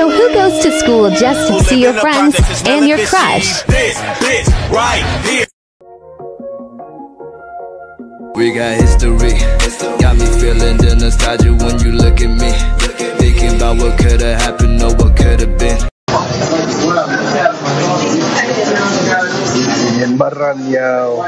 So who goes to school just to see your friends and your crush? This bitch right here. We got history. Got me feeling the nostalgia when you look at me. Thinking about what could have happened or what could have been. Embarran niyaw.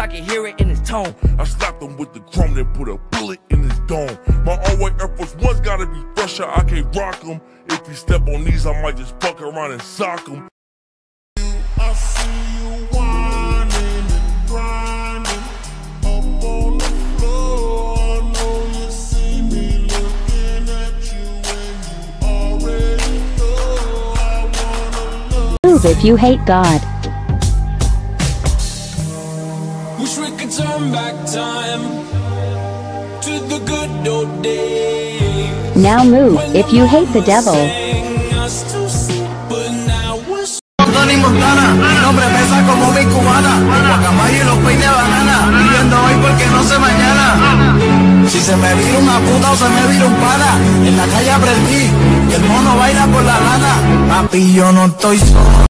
I can hear it in his tone. I slapped him with the drum, then put a bullet in his dome. My all-white Air Force One's gotta be fresher, I can't rock him. If he step on these, I might just fuck around and sock him. I see you whining and grinding up on the floor. I know you see me looking at you, and you already know I wanna love. Move if you hate God. Wish we could turn back time to the good old days. Now move if you hate the devil. Tony Montana, nombre pesa como mi cubana. Guacamaya y los peines de banana. Viviendo hoy porque no sé mañana. Si se me vira una puta o se me vira un pana. En la calle aprendí que el mono baila por la lana. Papi, yo no estoy solo.